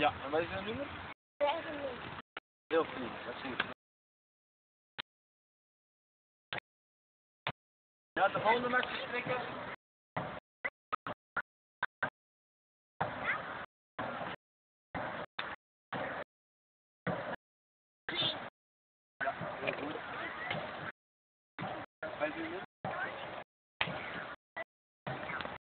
Ja, en wat is dat nummer? Heel goed, dat zie ik. Ja, de volgende match strikken. Ja, heel goed. Vijf uur.